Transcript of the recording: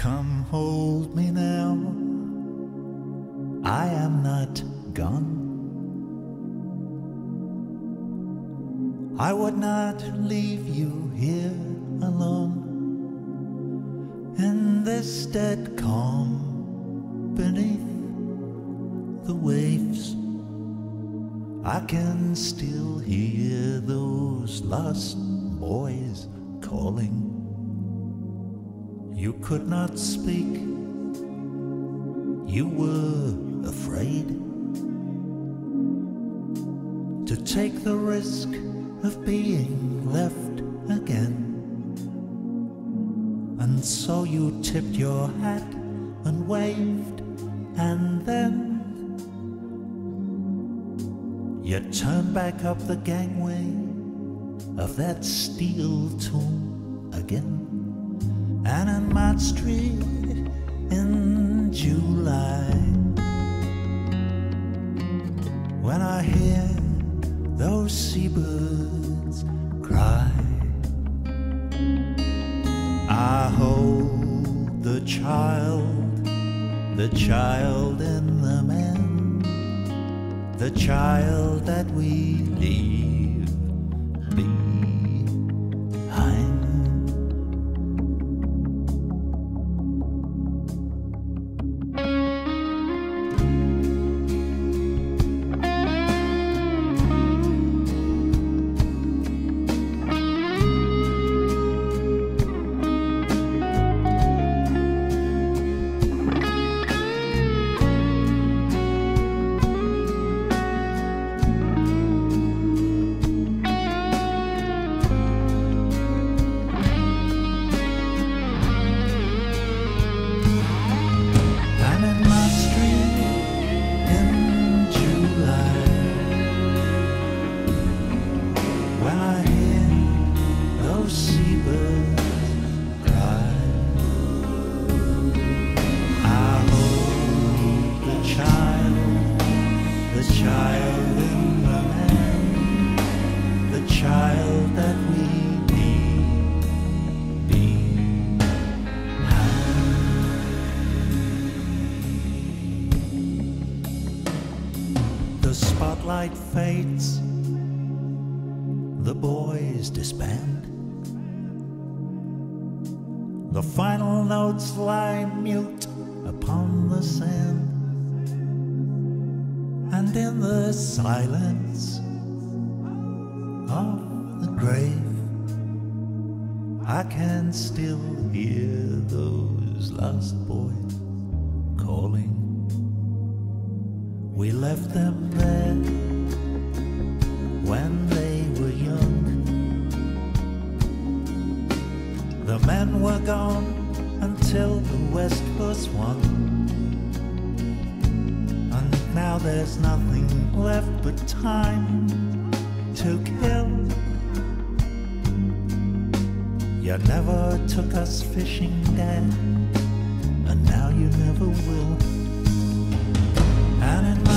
Come hold me now. I am not gone. I would not leave you here alone in this dead calm beneath the waves. I can still hear those lost boys calling. You could not speak, you were afraid to take the risk of being left again. And so you tipped your hat and waved, and then you turned back up the gangway of that steel tomb again. And in Street in July, when I hear those seabirds cry, I hold the child, the child in the man, the child that we leave I hear those seabirds cry, I hold the child, the child in the child that we. The spotlight fades, the boys disband. The final notes lie mute upon the sand. And in the silence of the grave, I can still hear those lost boys calling. We left them there when The men were gone until the West was won. And now there's nothing left but time to kill. You never took us fishing, Dad, and now you never will. And